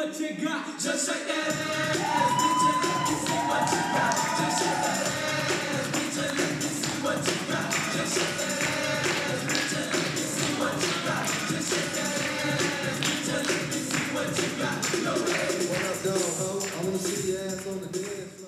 what you got. Just shake that ass, bitch, and let me see what you got. Just shake that ass, bitch, and what you got. Just that what you got. Just that what you got. No way. What up. I wanna see your ass on the dance.